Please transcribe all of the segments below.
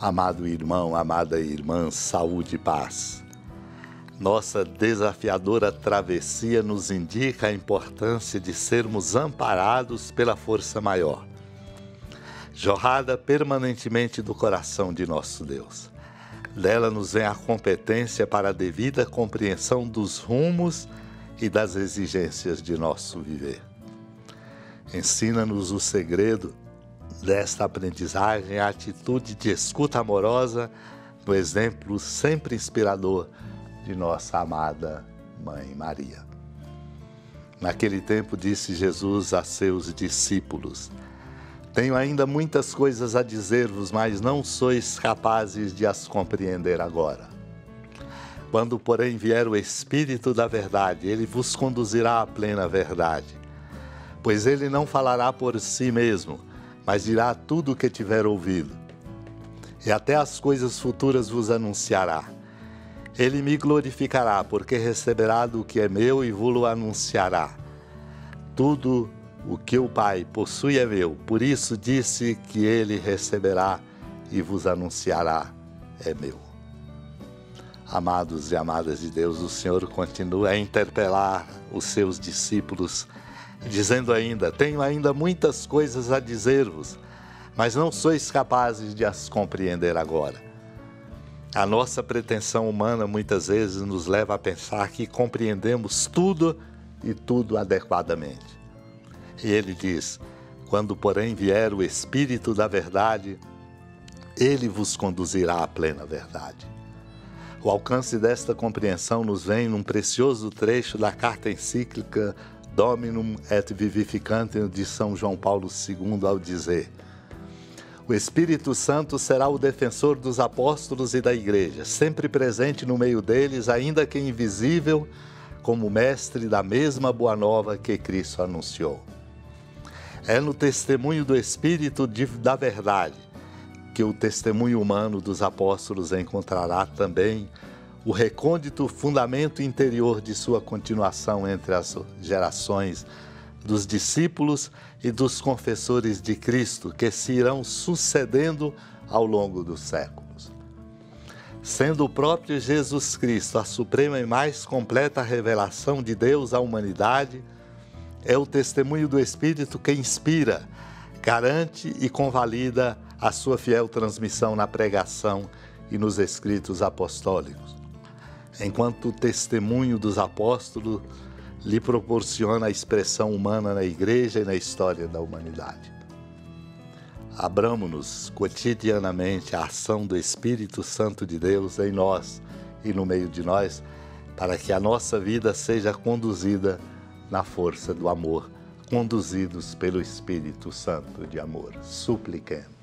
Amado irmão, amada irmã, saúde e paz. Nossa desafiadora travessia nos indica a importância de sermos amparados pela força maior, jorrada permanentemente do coração de nosso Deus. Dela nos vem a competência para a devida compreensão dos rumos e das exigências de nosso viver. Ensina-nos o segredo desta aprendizagem a atitude de escuta amorosa no exemplo sempre inspirador de nossa amada Mãe Maria. Naquele tempo disse Jesus a seus discípulos: Tenho ainda muitas coisas a dizer-vos, mas não sois capazes de as compreender agora. Quando, porém, vier o Espírito da Verdade, ele vos conduzirá à plena verdade. Pois ele não falará por si mesmo, mas dirá tudo o que tiver ouvido. E até as coisas futuras vos anunciará. Ele me glorificará, porque receberá do que é meu e vos anunciará. Tudo o que o Pai possui é meu, por isso disse que ele receberá e vos anunciará é meu. Amados e amadas de Deus, o Senhor continua a interpelar os seus discípulos dizendo ainda: Tenho ainda muitas coisas a dizer-vos, mas não sois capazes de as compreender agora. A nossa pretensão humana muitas vezes nos leva a pensar que compreendemos tudo e tudo adequadamente. E ele diz: Quando, porém, vier o Espírito da Verdade, ele vos conduzirá à plena verdade. O alcance desta compreensão nos vem num precioso trecho da carta encíclica Dominum et Vivificantem de São João Paulo II ao dizer: O Espírito Santo será o defensor dos apóstolos e da igreja, sempre presente no meio deles, ainda que invisível, como mestre da mesma boa nova que Cristo anunciou. É no testemunho do Espírito de, da verdade que o testemunho humano dos apóstolos encontrará também o recôndito fundamento interior de sua continuação entre as gerações dos discípulos e dos confessores de Cristo que se irão sucedendo ao longo dos séculos. Sendo o próprio Jesus Cristo a suprema e mais completa revelação de Deus à humanidade, é o testemunho do Espírito que inspira, garante e convalida a sua fiel transmissão na pregação e nos escritos apostólicos enquanto o testemunho dos apóstolos lhe proporciona a expressão humana na igreja e na história da humanidade. Abramos-nos cotidianamente a ação do Espírito Santo de Deus em nós e no meio de nós, para que a nossa vida seja conduzida na força do amor, conduzidos pelo Espírito Santo de amor. Supliquemos.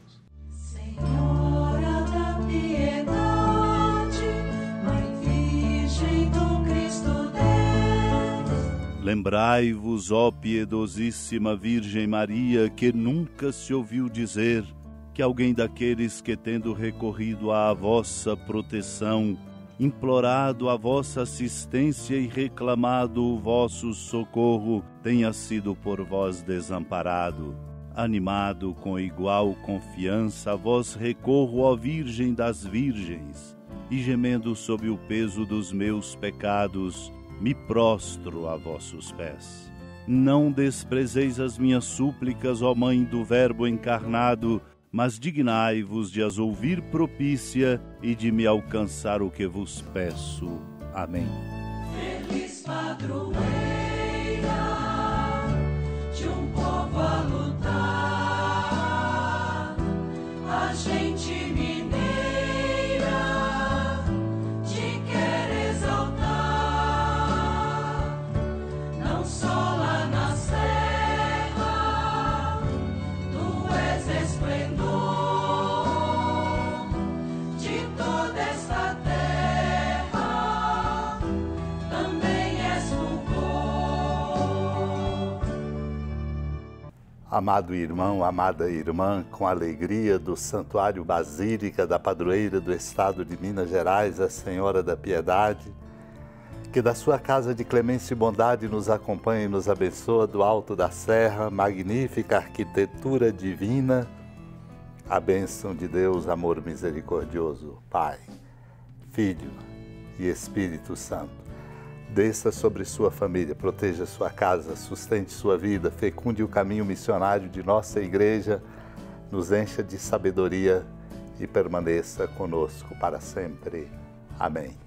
Lembrai-vos, ó piedosíssima Virgem Maria, que nunca se ouviu dizer que alguém daqueles que, tendo recorrido à vossa proteção, implorado a vossa assistência e reclamado o vosso socorro, tenha sido por vós desamparado. Animado com igual confiança, vós recorro, ó Virgem das Virgens, e gemendo sob o peso dos meus pecados, me prostro a vossos pés. Não desprezeis as minhas súplicas, ó Mãe do Verbo encarnado, mas dignai-vos de as ouvir propícia e de me alcançar o que vos peço. Amém. Feliz padroeira Amado irmão, amada irmã, com alegria do Santuário Basílica da Padroeira do Estado de Minas Gerais, a Senhora da Piedade, que da sua casa de clemência e bondade nos acompanhe e nos abençoa do alto da serra, magnífica arquitetura divina, a bênção de Deus, amor misericordioso, Pai, Filho e Espírito Santo, desça sobre sua família, proteja sua casa, sustente sua vida, fecunde o caminho missionário de nossa igreja, nos encha de sabedoria e permaneça conosco para sempre. Amém.